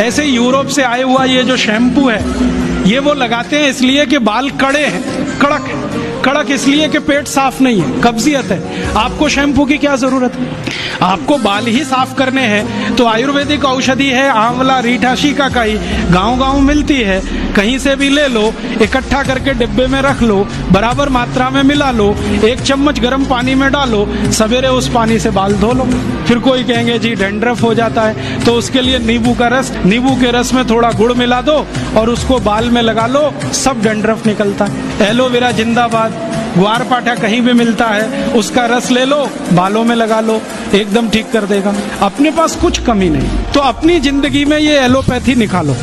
ऐसे यूरोप से आए हुआ ये जो शैम्पू है, ये वो लगाते हैं इसलिए कि बाल कड़े हैं, कड़क है। कड़क इसलिए कि पेट साफ़ नहीं है, कब्जियत है। आपको शैम्पू की क्या ज़रूरत है? आपको बाल ही साफ़ करने हैं तो आयुर्वेदिक औषधि है आंवला, रीठा शीका काई गाँव गाँव मिलती है, कहीं से भी ले लो, इकट्ठा करके डिब्बे में रख लो, बराबर मात्रा में मिला लो, एक चम्मच गर्म पानी में डालो, सवेरे उस पानी से बाल धो लो। फिर कोई कहेंगे, जी, डेंड्रफ हो जाता है। तो उसके लिए नींबू का रस, नींबू के रस में थोड़ा गुड़ मिला दो और उसको बाल में लगा लो, सब डेंड्रफ निकलता है। एलोवेरा जिंदाबाद। ग्वार पाठा कहीं भी मिलता है, उसका रस ले लो, बालों में लगा लो, एकदम ठीक कर देगा। अपने पास कुछ कमी नहीं। तो अपनी ज़िंदगी में ये एलोपैथी निकालो।